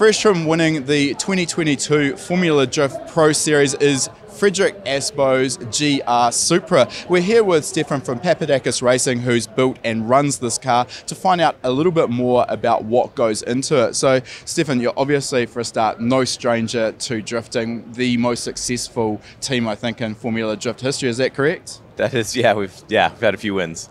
Fresh from winning the 2022 Formula Drift Pro Series is Fredric Aasbø's GR Supra. We're here with Stefan from Papadakis Racing, who's built and runs this car, to find out a little bit more about what goes into it. So, Stefan, you're obviously, for a start, no stranger to drifting, the most successful team, I think, in Formula Drift history. Is that correct? That is, yeah, we've yeah, we've had a few wins.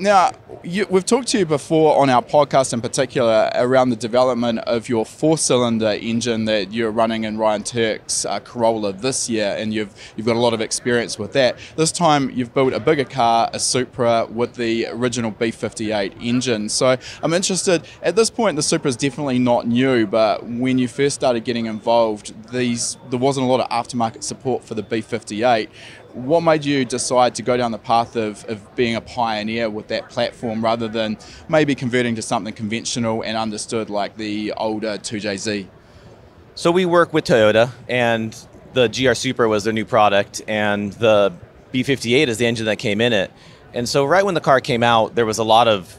Now, you, we've talked to you before on our podcast in particular around the development of your four cylinder engine that you're running in Ryan Tuerck's uh, Corolla this year, and you've, you've got a lot of experience with that. This time, you've built a bigger car, a Supra, with the original B58 engine. So I'm interested, at this point, the Supra is definitely not new, but when you first started getting involved, these there wasn't a lot of aftermarket support for the B58 what made you decide to go down the path of, of being a pioneer with that platform rather than maybe converting to something conventional and understood like the older 2JZ? So we work with Toyota, and the GR Supra was their new product, and the B58 is the engine that came in it. And so right when the car came out, there was a lot of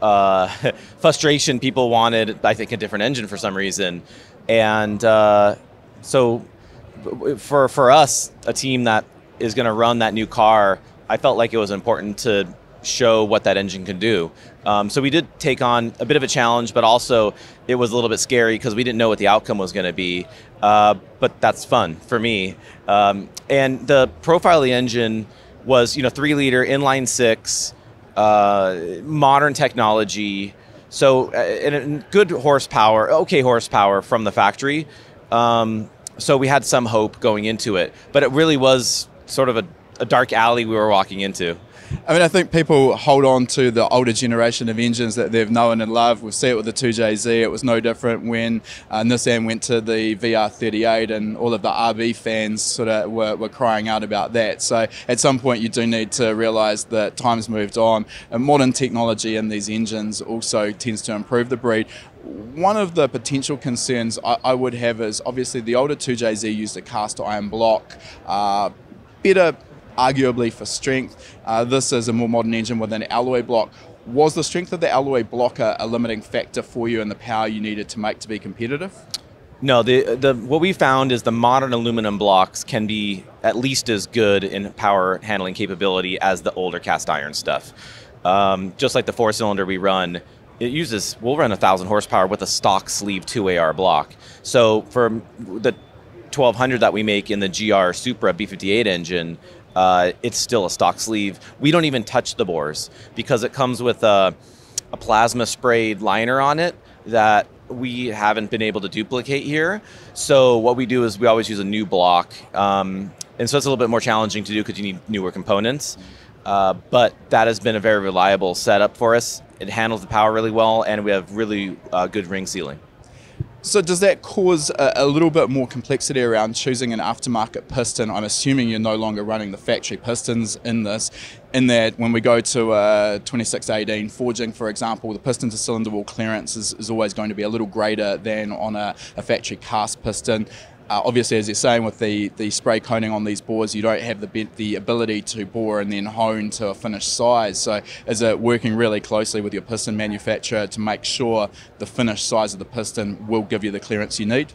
uh, frustration. People wanted, I think, a different engine for some reason, and uh, so for for us, a team that is going to run that new car, I felt like it was important to show what that engine can do. Um, so we did take on a bit of a challenge, but also it was a little bit scary because we didn't know what the outcome was going to be. Uh, but that's fun for me. Um, and the profile of the engine was, you know, three liter inline six, uh, modern technology. So uh, and good horsepower, okay horsepower from the factory. Um, so we had some hope going into it, but it really was sort of a, a dark alley we were walking into. I mean, I think people hold on to the older generation of engines that they've known and loved. We see it with the 2JZ. It was no different when uh, Nissan went to the VR38 and all of the RB fans sort of were, were crying out about that. So at some point, you do need to realize that time's moved on. And modern technology in these engines also tends to improve the breed one of the potential concerns I, I, would have is obviously the older 2JZ used a cast iron block. Uh, better arguably for strength. Uh, this is a more modern engine with an alloy block. Was the strength of the alloy block a, a limiting factor for you and the power you needed to make to be competitive? No, the, the what we found is the modern aluminum blocks can be at least as good in power handling capability as the older cast iron stuff. Um, just like the four cylinder we run, it uses we'll run a thousand horsepower with a stock sleeve 2AR block. So for the 1200 that we make in the GR Supra B58 engine, uh, it's still a stock sleeve. We don't even touch the bores because it comes with a, a plasma sprayed liner on it that we haven't been able to duplicate here. So what we do is we always use a new block. Um, and so it's a little bit more challenging to do because you need newer components. Uh, but that has been a very reliable setup for us. It handles the power really well, and we have really uh, good ring sealing. So does that cause a, a, little bit more complexity around choosing an aftermarket piston? I'm assuming you're no longer running the factory pistons in this. In that, when we go to uh, a 2618 forging, for example, the piston to cylinder wall clearance is, is always going to be a little greater than on a, a factory cast piston. Uh, obviously, as you're saying, with the, the spray coating on these bores, you don't have the the ability to bore and then hone to a finished size. So, is it working really closely with your piston manufacturer to make sure the finished size of the piston will give you the clearance you need?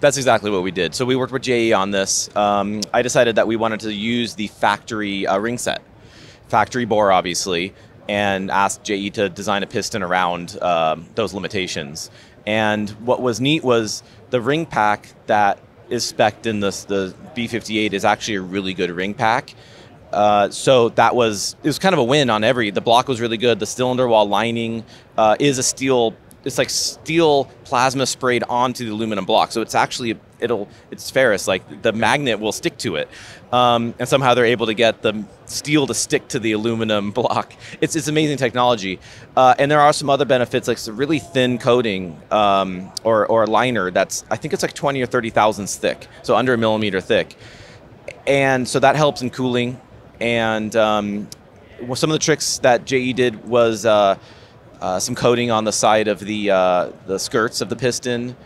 That's exactly what we did. So we worked with JE on this. Um, I decided that we wanted to use the factory uh, ring set, factory bore, obviously, and asked JE to design a piston around um, those limitations. And what was neat was the ring pack that is spec'd in this, the B58 is actually a really good ring pack. Uh, so that was it was kind of a win on every. The block was really good. The cylinder wall lining uh, is a steel. It's like steel plasma sprayed onto the aluminum block. So it's actually it'll it's ferrous. Like the magnet will stick to it, um, and somehow they're able to get the steel to stick to the aluminum block. It's it's amazing technology, uh, and there are some other benefits like some really thin coating um, or or liner that's I think it's like twenty or thirty thousandths thick, so under a millimeter thick, and so that helps in cooling. And um, some of the tricks that JE did was. Uh, uh, some coating on the side of the uh, the skirts of the piston,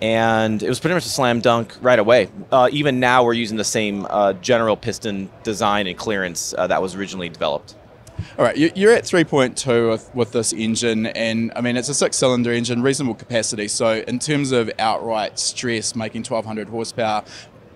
and it was pretty much a slam dunk right away. Uh, even now, we're using the same uh, general piston design and clearance uh, that was originally developed. All right, you- you're at 3.2 with, with this engine, and I mean, it's a six cylinder engine, reasonable capacity. So, in terms of outright stress, making 1200 horsepower,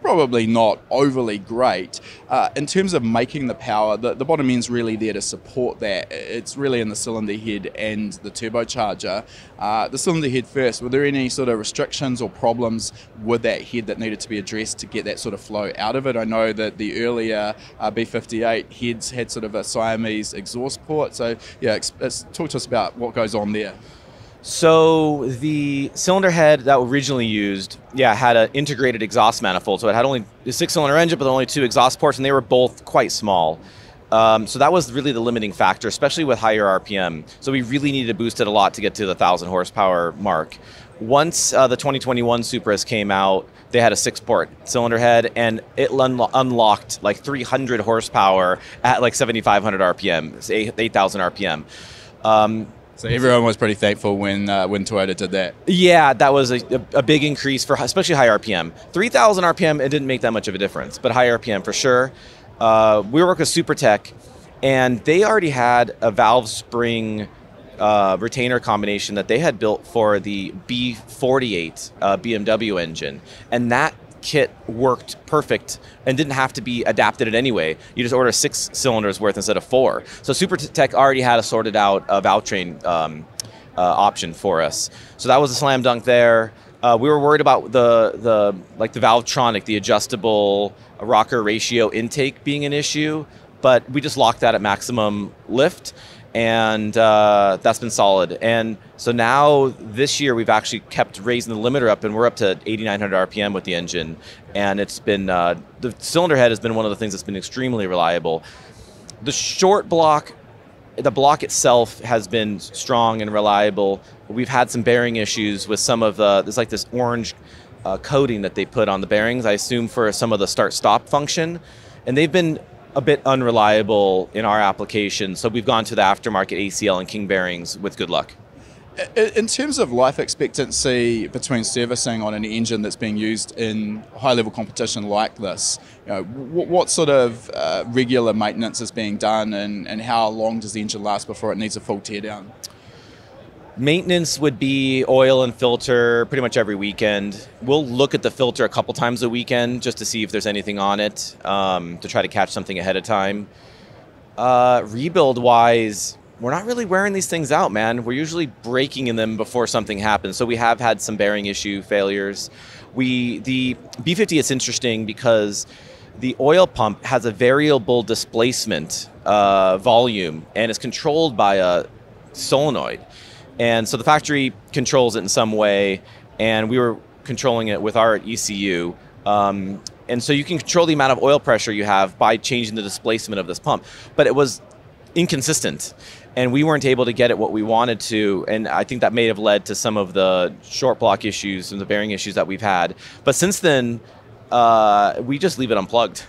probably not overly great. Uh, in terms of making the power, the, the bottom end's really there to support that. It's really in the cylinder head and the turbocharger. Uh, the cylinder head first, were there any sort of restrictions or problems with that head that needed to be addressed to get that sort of flow out of it? I know that the earlier uh, B58 heads had sort of a Siamese exhaust port. So, yeah, talk to us about what goes on there. So the cylinder head that originally used, yeah, had an integrated exhaust manifold. So it had only a six-cylinder engine, but only two exhaust ports, and they were both quite small. Um, so that was really the limiting factor, especially with higher RPM. So we really needed to boost it a lot to get to the thousand horsepower mark. Once uh, the 2021 Supras came out, they had a six-port cylinder head, and it unlo- unlocked like 300 horsepower at like 7,500 RPM, it's 8,000 RPM. Um, So everyone was pretty thankful when uh, when Toyota did that. yeah, that was a, a, big increase for especially high RPM. 3,000 RPM, it didn't make that much of a difference, but high RPM for sure. Uh, we work with SuperTech, and they already had a valve spring uh, retainer combination that they had built for the B48 uh, BMW engine, and that kit worked perfect and didn't have to be adapted in any way. You just order six cylinders worth instead of four. So SuperTech already had a sorted out uh, valve train um, uh, option for us. So that was a slam dunk there. Uh, we were worried about the the like the Valvetronic, the adjustable rocker ratio intake being an issue, but we just locked that at maximum lift, and uh, that's been solid. And so now this year we've actually kept raising the limiter up, and we're up to 8,900 RPM with the engine, and it's been uh, the cylinder head has been one of the things that's been extremely reliable. The short block the block itself has been strong and reliable. We've had some bearing issues with some of the there's like this orange uh, coating that they put on the bearings. I assume for some of the start-stop function, and they've been a bit unreliable in our application. So we've gone to the aftermarket ACL and King bearings with good luck. In terms of life expectancy between servicing on an engine that's being used in high level competition like this, you know, wh- what sort of uh, regular maintenance is being done and, and how long does the engine last before it needs a full teardown? Maintenance would be oil and filter pretty much every weekend. We'll look at the filter a couple times a weekend just to see if there's anything on it um, to try to catch something ahead of time. Uh, rebuild wise, we're not really wearing these things out, man. We're usually breaking in them before something happens. So we have had some bearing issue failures. We the B50 is interesting because the oil pump has a variable displacement uh, volume and is controlled by a solenoid. And so the factory controls it in some way, and we were controlling it with our ECU. Um, and so you can control the amount of oil pressure you have by changing the displacement of this pump. But it was inconsistent, and we weren't able to get it what we wanted to. And I think that may have led to some of the short block issues and the bearing issues that we've had. But since then, uh, we just leave it unplugged.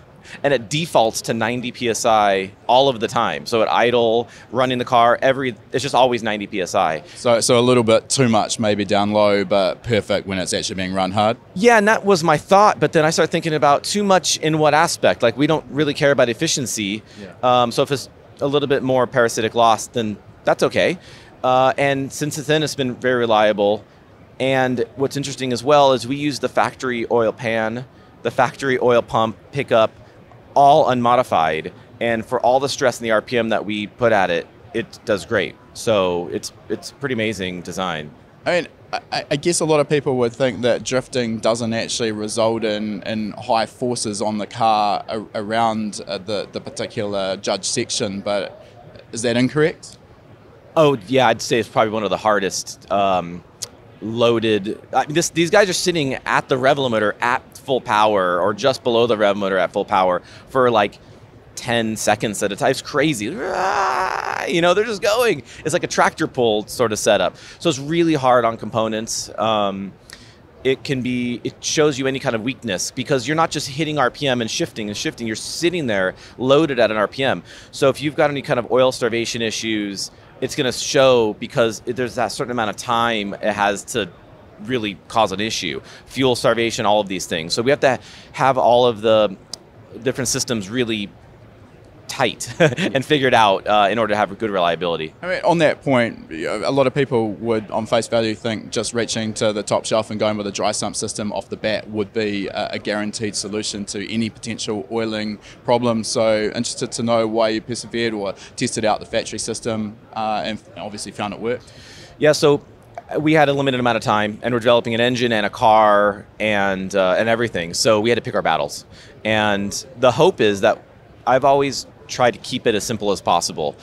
And it defaults to 90 psi all of the time. So at idle, running the car, every it's just always 90 psi. So, so a little bit too much, maybe down low, but perfect when it's actually being run hard. Yeah, and that was my thought. But then I started thinking about too much in what aspect. Like we don't really care about efficiency. Yeah. Um, so if it's a little bit more parasitic loss, then that's okay. Uh, and since then, it's been very reliable. And what's interesting as well is we use the factory oil pan, the factory oil pump pickup, all unmodified. And for all the stress and the RPM that we put at it, it does great. So it's it's pretty amazing design. I mean, I, I guess a lot of people would think that drifting doesn't actually result in, in high forces on the car a, around uh, the, the particular judge section, but is that incorrect? Oh yeah, I'd say it's probably one of the hardest um, loaded. I mean, this, these guys are sitting at the rev limiter at full power or just below the rev limiter at full power for like 10 seconds at a time. It's crazy. Ah, You know, they're just going. It's like a tractor pull sort of setup. So it's really hard on components. Um, it can be it shows you any kind of weakness because you're not just hitting rpm and shifting and shifting you're sitting there loaded at an rpm so if you've got any kind of oil starvation issues it's going to show because there's that certain amount of time it has to really cause an issue fuel starvation all of these things so we have to have all of the different systems really tight and figured out uh, in order to have good reliability. I mean, on that point, a lot of people would, on face value, think just reaching to the top shelf and going with a dry sump system off the bat would be a, a guaranteed solution to any potential oiling problem. So, interested to know why you persevered or tested out the factory system uh, and obviously found it worked. Yeah, so we had a limited amount of time, and we're developing an engine and a car and uh, and everything. So we had to pick our battles. And the hope is that I've always tried to keep it as simple as possible.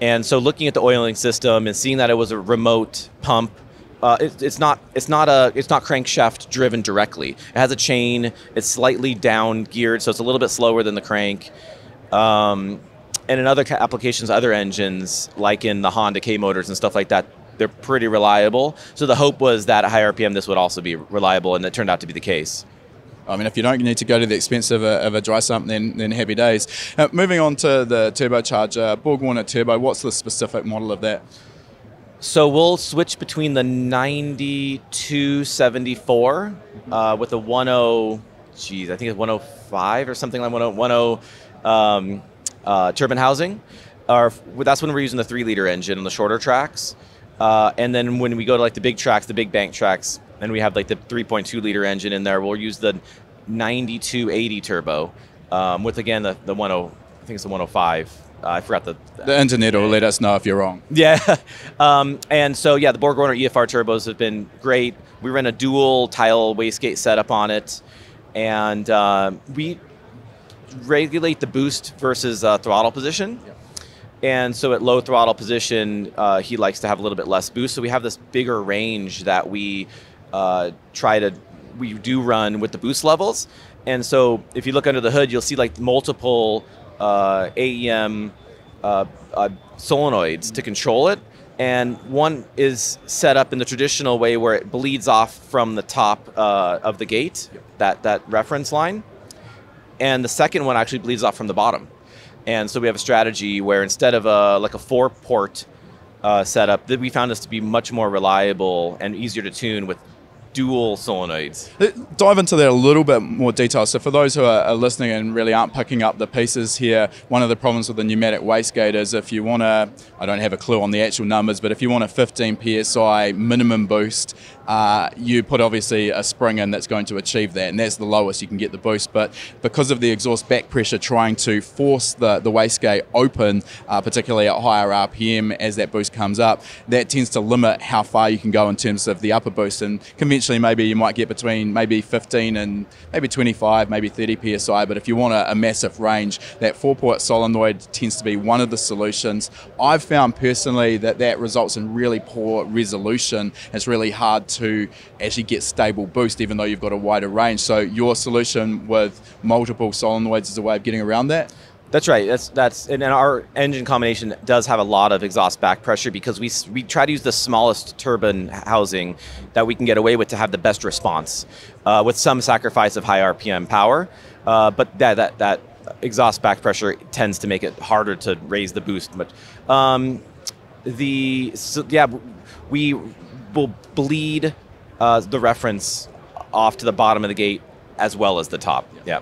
And so looking at the oiling system and seeing that it was a remote pump. Uh, it, it's not. It's not a. It's not crankshaft driven directly. It has a chain. It's slightly down geared, so it's a little bit slower than the crank. Um, and in other applications, other engines, like in the Honda K motors and stuff like that, they're pretty reliable. So the hope was that at high RPM this would also be reliable, and that turned out to be the case. I mean, if you don't need to go to the expense of a, of a dry sump, then, then happy days. Uh, moving on to the turbocharger, Borg Warner Turbo, what's the specific model of that? So we'll switch between the 9274 uh, with the 10, geez, I think it's 105 or something like 10, 10 um, uh, turbine housing. Our, that's when we're using the three liter engine on the shorter tracks. Uh, and then when we go to like the big tracks, the big bank tracks, and we have like the 3.2 liter engine in there, we'll use the 9280 turbo um, with again the, the 10, I think it's the 105. Uh, I forgot the. The internet will let us know if you're wrong. Yeah. um, and so, yeah, the Borg Warner EFR turbos have been great. We ran a dual TiAL wastegate setup on it. And uh, we regulate the boost versus uh, throttle position. Yep. And so at low throttle position, uh, he likes to have a little bit less boost. So we have this bigger range that we uh, try to, we do run with the boost levels. And so if you look under the hood, you'll see like multiple uh, AEM uh, uh, solenoids to control it. And one is set up in the traditional way where it bleeds off from the top uh, of the gate, that, that reference line. And the second one actually bleeds off from the bottom. And so we have a strategy where instead of a like a four port uh, setup, that we found this to be much more reliable and easier to tune with dual solenoids. Dive into that a little bit more detail. So for those who are listening and really aren't picking up the pieces here, one of the problems with the pneumatic wastegate is if you want to, I don't have a clue on the actual numbers, but if you want a 15 psi minimum boost, uh, you put obviously a spring in that's going to achieve that, and that's the lowest you can get the boost. But because of the exhaust back pressure trying to force the, the wastegate open, uh, particularly at higher RPM as that boost comes up, that tends to limit how far you can go in terms of the upper boost. And conventionally, maybe you might get between maybe 15 and maybe 25, maybe 30 psi. But if you want a, a massive range, that four port solenoid tends to be one of the solutions. I've found personally that that results in really poor resolution. It's really hard to actually get stable boost, even though you've got a wider range. So your solution with multiple solenoids is a way of getting around that. That's right. That's that's and our engine combination does have a lot of exhaust back pressure because we we try to use the smallest turbine housing that we can get away with to have the best response, uh, with some sacrifice of high RPM power. Uh, but that that that exhaust back pressure tends to make it harder to raise the boost. But um, the so, yeah, we will bleed uh, the reference off to the bottom of the gate as well as the top. Yeah.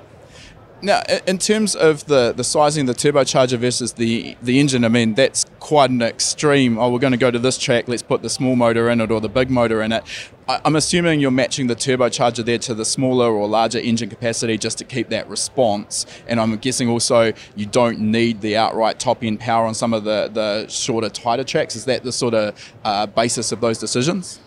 Now, in terms of the, the sizing, the turbocharger versus the, the engine, I mean, that's quite an extreme. Oh, we're going to go to this track, let's put the small motor in it or the big motor in it. I, I'm assuming you're matching the turbocharger there to the smaller or larger engine capacity just to keep that response. And I'm guessing also you don't need the outright top end power on some of the, the shorter, tighter tracks. Is that the sort of uh, basis of those decisions?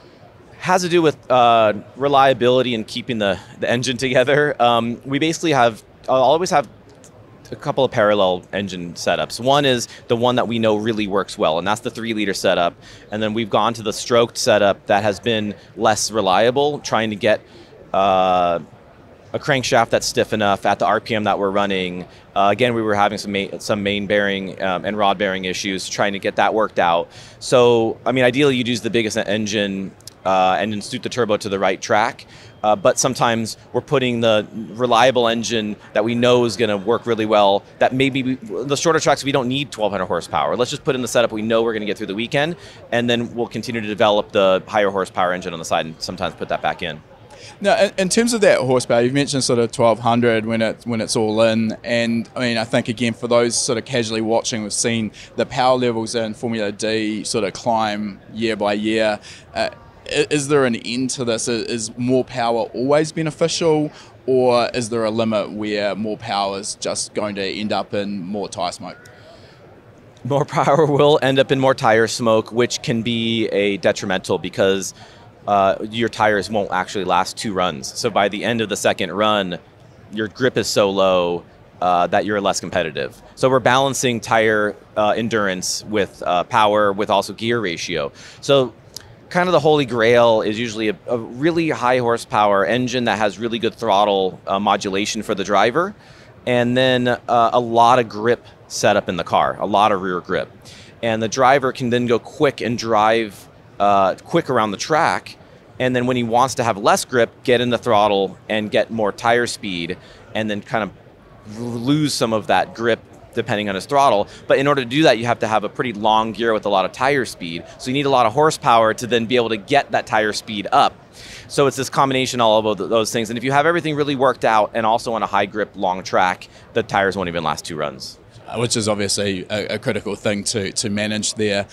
has to do with uh, reliability and keeping the, the engine together. Um, we basically have I'll always have a couple of parallel engine setups. One is the one that we know really works well, and that's the three liter setup. And then we've gone to the stroked setup that has been less reliable, trying to get uh, a crankshaft that's stiff enough at the RPM that we're running. Uh, again, we were having some main, some main bearing um, and rod bearing issues, trying to get that worked out. So, I mean, ideally, you'd use the biggest engine uh, and then suit the turbo to the right track. Uh, but sometimes we're putting the reliable engine that we know is going to work really well. That maybe we, the shorter tracks we don't need 1200 horsepower. Let's just put in the setup we know we're going to get through the weekend, and then we'll continue to develop the higher horsepower engine on the side and sometimes put that back in. Now, in, terms of that horsepower, you've mentioned sort of 1200 when it when it's all in, and I mean, I think again for those sort of casually watching, we've seen the power levels in Formula D sort of climb year by year. Uh, is there an end to this? Is more power always beneficial, or is there a limit where more power is just going to end up in more tyre smoke? More power will end up in more tire smoke, which can be a detrimental because uh, your tires won't actually last two runs. So by the end of the second run, your grip is so low uh, that you're less competitive. So we're balancing tire uh, endurance with uh, power, with also gear ratio. So kind of the holy grail is usually a, a really high horsepower engine that has really good throttle uh, modulation for the driver, and then uh, a lot of grip setup in the car, a lot of rear grip. And the driver can then go quick and drive uh, quick around the track. And then when he wants to have less grip, get in the throttle and get more tire speed, and then kind of lose some of that grip depending on his throttle. But in order to do that, you have to have a pretty long gear with a lot of tire speed. So you need a lot of horsepower to then be able to get that tire speed up. So it's this combination all of those things. And if you have everything really worked out and also on a high grip long track, the tires won't even last two runs. Uh, which is obviously a, a critical thing to, to manage there.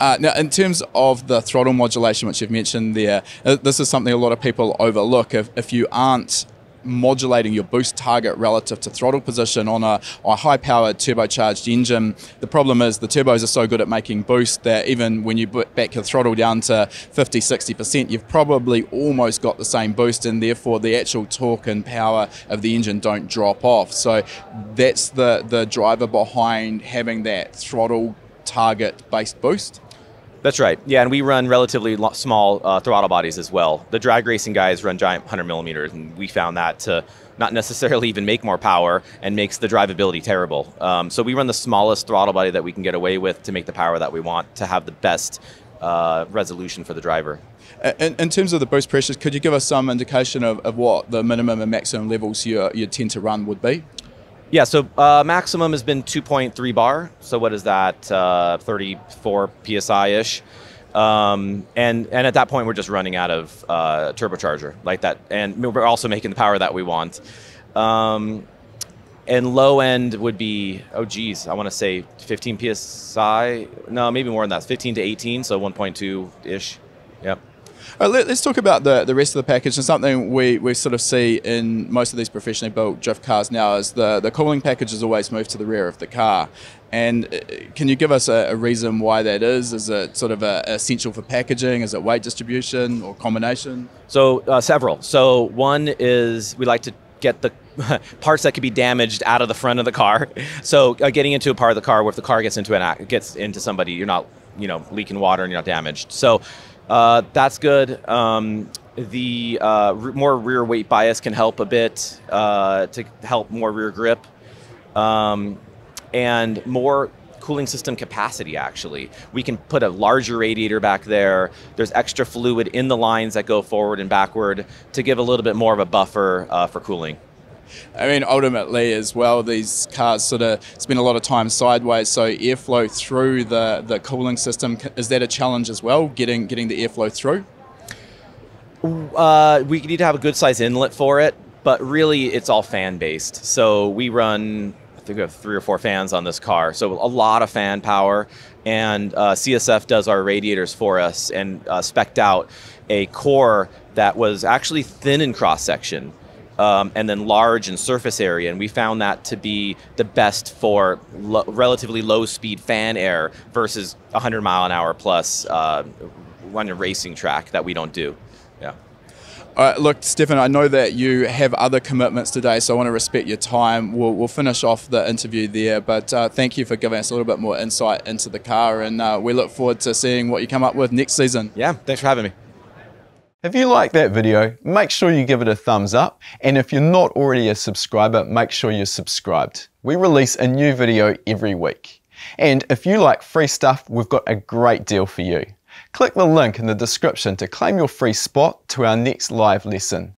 Uh, now, in terms of the throttle modulation, which you've mentioned there, uh, this is something a lot of people overlook. If, if you aren't modulating your boost target relative to throttle position on a, a high powered turbocharged engine. The problem is the turbos are so good at making boost that even when you back your throttle down to 50 60%, you've probably almost got the same boost, and therefore the actual torque and power of the engine don't drop off. So that's the, the driver behind having that throttle target based boost. That's right. Yeah, and we run relatively small uh, throttle bodies as well. The drag racing guys run giant 100 millimeters, and we found that to not necessarily even make more power and makes the drivability terrible. Um, so we run the smallest throttle body that we can get away with to make the power that we want to have the best uh, resolution for the driver. In, in, terms of the boost pressures, could you give us some indication of, of what the minimum and maximum levels you, you tend to run would be? Yeah, so uh, maximum has been 2.3 bar. So what is that? Uh, 34 psi ish. Um, and and at that point, we're just running out of uh, turbocharger like that, and we're also making the power that we want. Um, and low end would be oh geez, I want to say 15 psi. No, maybe more than that. 15 to 18, so 1.2 ish. Yep. Right, let, us talk about the, the rest of the package and something we, we sort of see in most of these professionally built drift cars now is the, the cooling package is always moved to the rear of the car. And uh, can you give us a, a reason why that is? Is it sort of a, essential for packaging? Is it weight distribution or combination? So uh, several. So one is we like to get the parts that could be damaged out of the front of the car. So uh, getting into a part of the car where if the car gets into an gets into somebody, you're not you know leaking water and you're not damaged. So uh, that's good. Um, the uh, more rear weight bias can help a bit uh, to help more rear grip. Um, and more cooling system capacity actually. We can put a larger radiator back there. There's extra fluid in the lines that go forward and backward to give a little bit more of a buffer uh, for cooling. I mean, ultimately, as well, these cars sort of spend a lot of time sideways, so airflow through the, the cooling system is that a challenge as well? Getting getting the airflow through. Uh, we need to have a good size inlet for it, but really, it's all fan based. So we run. I think we have three or four fans on this car, so a lot of fan power. And uh, CSF does our radiators for us and uh, out a core that was actually thin in cross section um, and then large in surface area. And we found that to be the best for lo- relatively low speed fan air versus 100 mile an hour plus uh, on a racing track that we don't do. Yeah. Right, look, Stefan, I know that you have other commitments today, so I want to respect your time. We'll, we'll finish off the interview there, but uh, thank you for giving us a little bit more insight into the car, and uh, we look forward to seeing what you come up with next season. Yeah, thanks for having me. If you like that video, make sure you give it a thumbs up. And if you're not already a subscriber, make sure you're subscribed. We release a new video every week. And if you like free stuff, we've got a great deal for you. Click the link in the description to claim your free spot to our next live lesson.